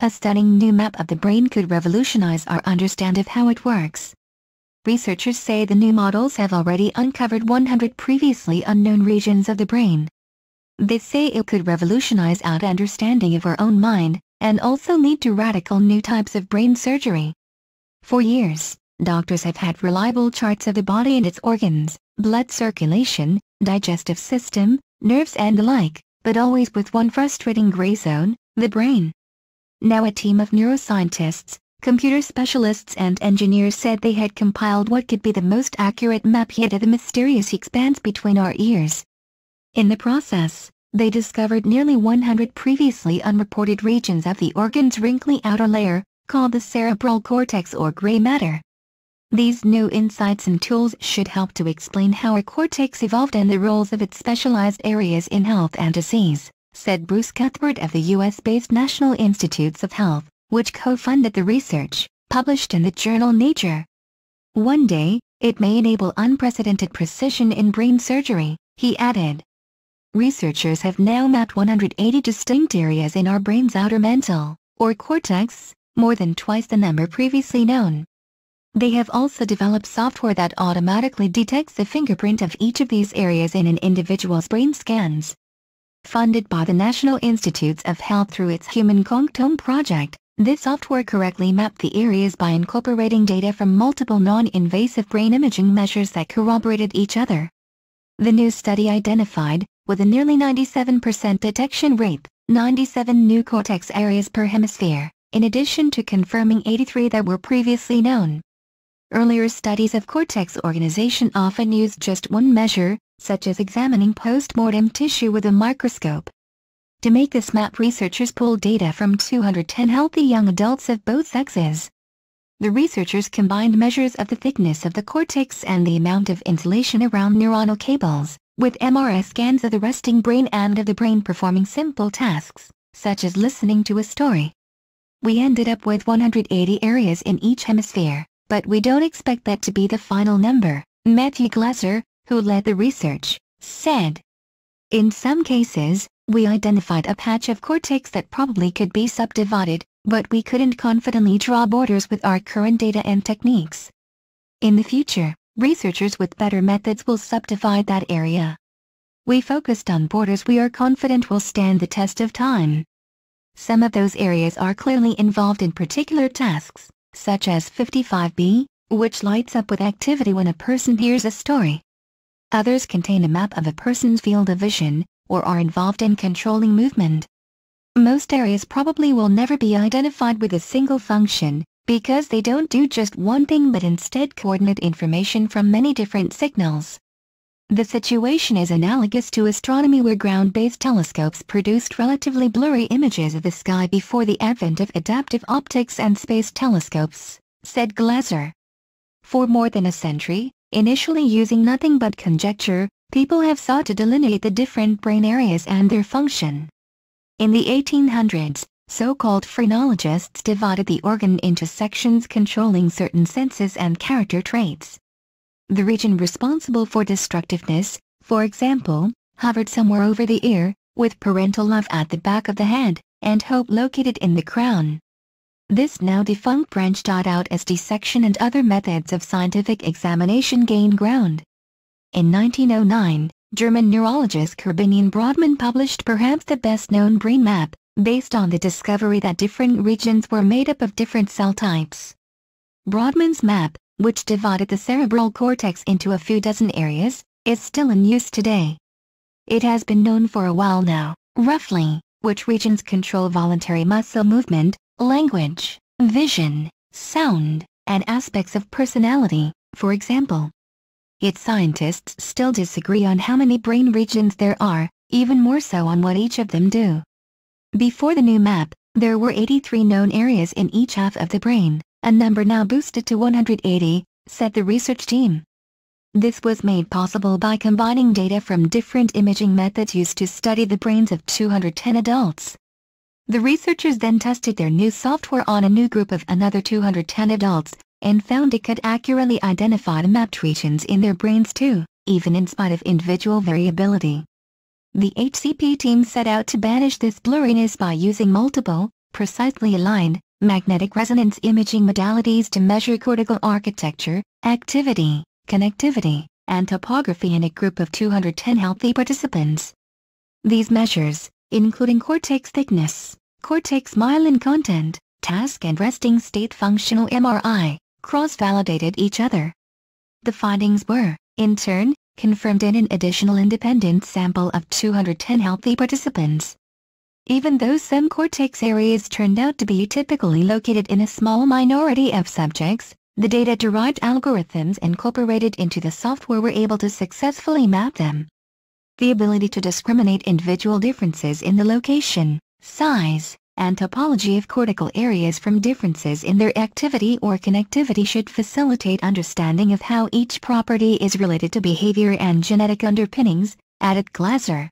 a stunning new map of the brain could revolutionize our understanding of how it works. Researchers say the new models have already uncovered 100 previously unknown regions of the brain. They say it could revolutionize our understanding of our own mind, and also lead to radical new types of brain surgery. For years, doctors have had reliable charts of the body and its organs, blood circulation, digestive system, nerves and the like, but always with one frustrating gray zone, the brain. Now a team of neuroscientists, computer specialists and engineers said they had compiled what could be the most accurate map yet of the mysterious expanse between our ears. In the process, they discovered nearly 100 previously unreported regions of the organ's wrinkly outer layer, called the cerebral cortex or gray matter. These new insights and tools should help to explain how our cortex evolved and the roles of its specialized areas in health and disease, said Bruce Cuthbert of the U.S.-based National Institutes of Health, which co-funded the research, published in the journal Nature. One day, it may enable unprecedented precision in brain surgery, he added. Researchers have now mapped 180 distinct areas in our brain's outer mantle, or cortex, more than twice the number previously known. They have also developed software that automatically detects the fingerprint of each of these areas in an individual's brain scans. Funded by the National Institutes of Health through its Human Connectome project, this software correctly mapped the areas by incorporating data from multiple non-invasive brain imaging measures that corroborated each other. The new study identified, with a nearly 97% detection rate, 97 new cortex areas per hemisphere, in addition to confirming 83 that were previously known. Earlier studies of cortex organization often used just one measure, such as examining post-mortem tissue with a microscope. To make this map researchers pulled data from 210 healthy young adults of both sexes. The researchers combined measures of the thickness of the cortex and the amount of insulation around neuronal cables, with MRI scans of the resting brain and of the brain performing simple tasks, such as listening to a story. We ended up with 180 areas in each hemisphere, but we don't expect that to be the final number, Matthew Glasser, who led the research, said. In some cases, we identified a patch of cortex that probably could be subdivided, but we couldn't confidently draw borders with our current data and techniques. In the future, researchers with better methods will subdivide that area. We focused on borders we are confident will stand the test of time. Some of those areas are clearly involved in particular tasks, such as 55B, which lights up with activity when a person hears a story. Others contain a map of a person's field of vision, or are involved in controlling movement. Most areas probably will never be identified with a single function, because they don't do just one thing but instead coordinate information from many different signals. The situation is analogous to astronomy where ground-based telescopes produced relatively blurry images of the sky before the advent of adaptive optics and space telescopes, said Glasser. For more than a century, initially using nothing but conjecture, people have sought to delineate the different brain areas and their function. In the 1800s, so-called phrenologists divided the organ into sections controlling certain senses and character traits. The region responsible for destructiveness, for example, hovered somewhere over the ear, with parental love at the back of the head, and hope located in the crown. This now defunct branch died out as dissection and other methods of scientific examination gained ground. In 1909, German neurologist Korbinian Brodmann published perhaps the best-known brain map, based on the discovery that different regions were made up of different cell types. Brodmann's map, which divided the cerebral cortex into a few dozen areas, is still in use today. It has been known for a while now, roughly, which regions control voluntary muscle movement, language, vision, sound, and aspects of personality, for example. Yet scientists still disagree on how many brain regions there are, even more so on what each of them do. Before the new map, there were 83 known areas in each half of the brain, a number now boosted to 180, said the research team. This was made possible by combining data from different imaging methods used to study the brains of 210 adults. The researchers then tested their new software on a new group of another 210 adults, and found it could accurately identify mapped regions in their brains too, even in spite of individual variability. The HCP team set out to banish this blurriness by using multiple, precisely aligned, magnetic resonance imaging modalities to measure cortical architecture, activity, connectivity, and topography in a group of 210 healthy participants. These measures, including cortex thickness, cortex myelin content, task and resting state functional MRI, cross-validated each other. The findings were, in turn, confirmed in an additional independent sample of 210 healthy participants. Even though some cortex areas turned out to be typically located in a small minority of subjects, the data-derived algorithms incorporated into the software were able to successfully map them. The ability to discriminate individual differences in the location, size, and topology of cortical areas from differences in their activity or connectivity should facilitate understanding of how each property is related to behavior and genetic underpinnings, added Glasser.